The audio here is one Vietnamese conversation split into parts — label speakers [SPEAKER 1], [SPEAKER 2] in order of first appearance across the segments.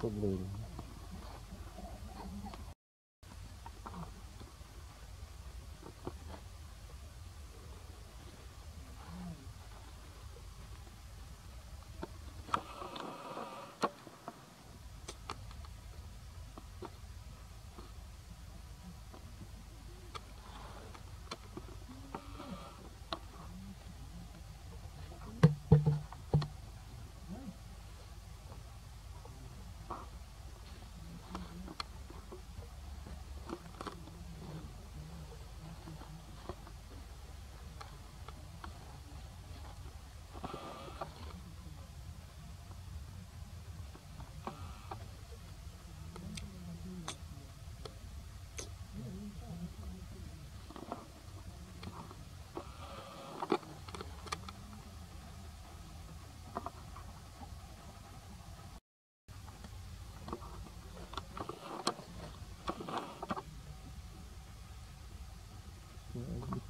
[SPEAKER 1] ទុំ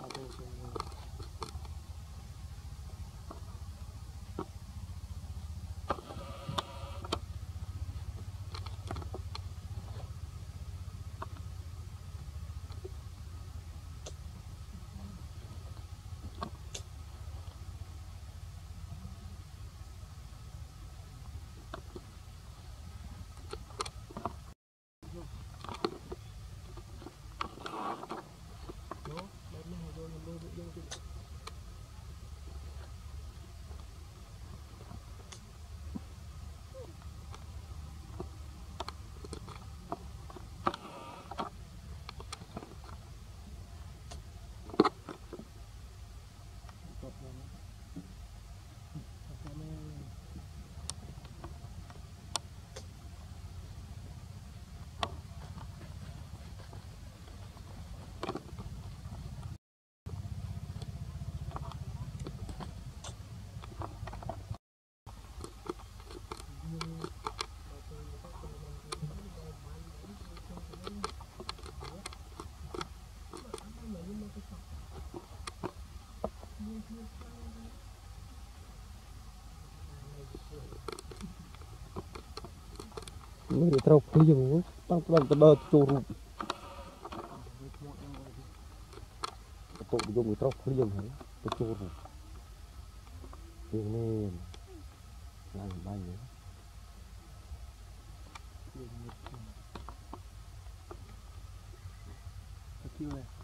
[SPEAKER 2] 好，这个呢。 ទៅជួពីអត់ទៅទៅ
[SPEAKER 1] នេះត្រូវព្រៀងតាំងដល់ទៅដើរចូលរូបបន្ទុកយំត្រូវព្រៀងហើយទៅចូលរូបព្រៀងនេះឡើងបាញ់ហ្នឹង
[SPEAKER 2] kêu này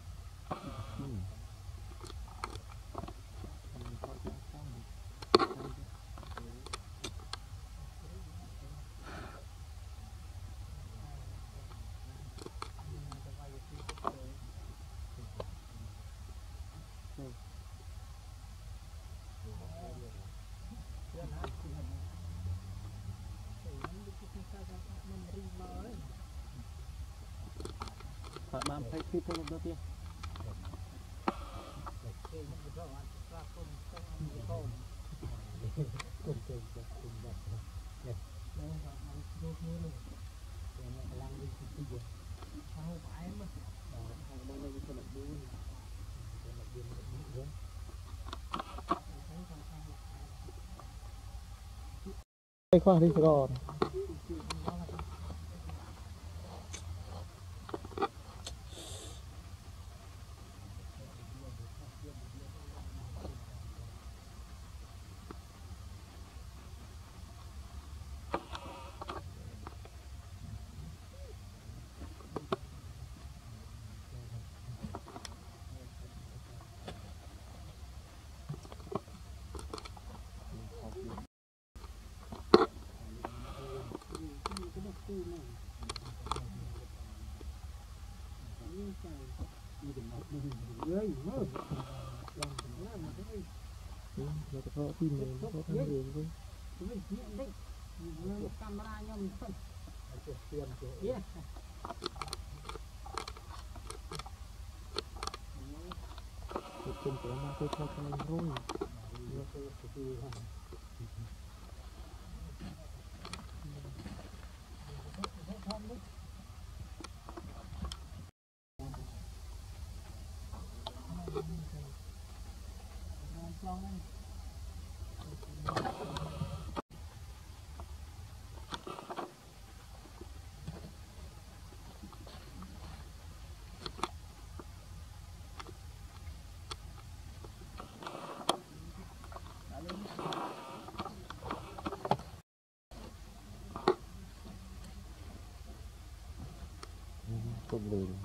[SPEAKER 2] Phải bạn thấy khi tôi đầu tiên
[SPEAKER 1] khoa đi rồi. nó có phim này nó có thằng đường thôi
[SPEAKER 3] camera nhầm phân tiền
[SPEAKER 2] tiền không có mang cái thôi thôi Uhum. problema.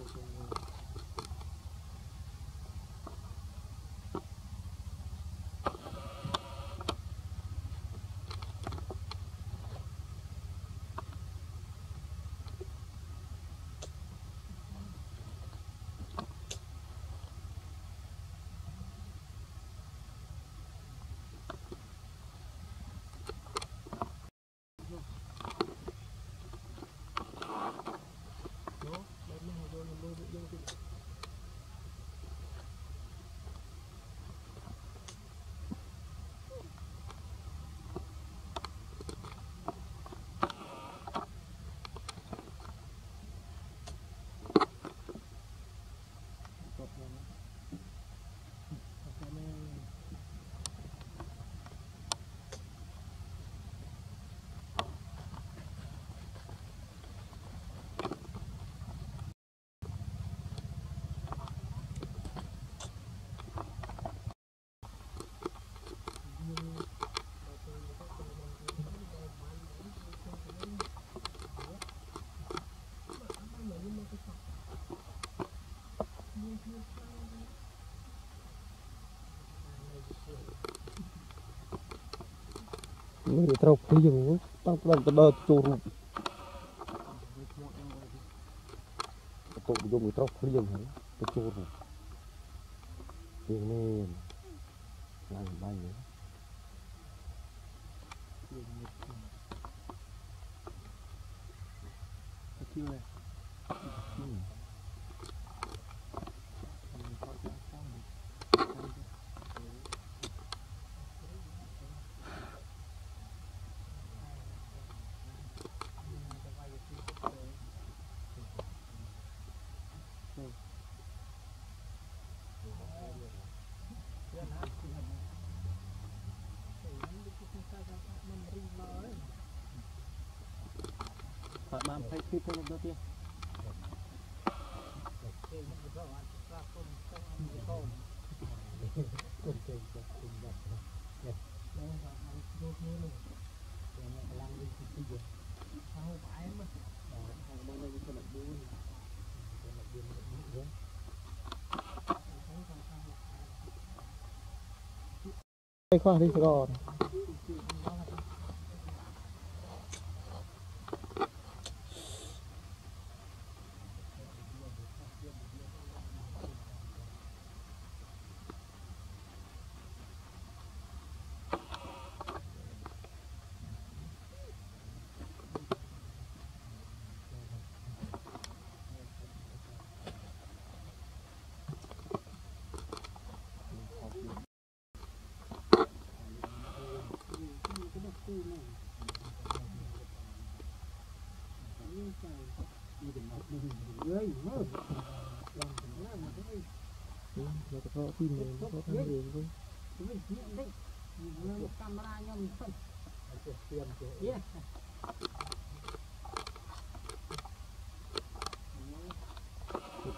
[SPEAKER 2] con rồi វាត្រូវព្រៀងតាំ
[SPEAKER 1] ងផ្ដើមទៅដល់ចូលរូបបន្ទុកយំវាត្រូវព្រៀង
[SPEAKER 2] ហើយទៅចូលរូបព្រៀងនេះឡើងបាញ់ហ្នឹងអត់ជឿទេ bạn phải kịp thôi đầu tiên วก็ที่เมืองก็ทำเองด้วย
[SPEAKER 3] camera nhom phân
[SPEAKER 2] เตรียมตัว
[SPEAKER 3] yeah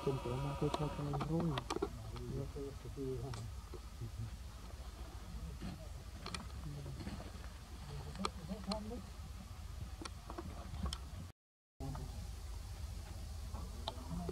[SPEAKER 2] เป็นตัวมาตัวพอกันรุ่งแล้วก็คือ
[SPEAKER 1] ต้นเลย
[SPEAKER 2] แต่ยังได้ได้บ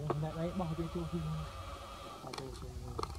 [SPEAKER 2] ទៅតែបោះវាចូលខ្លួនហើយទៅចូល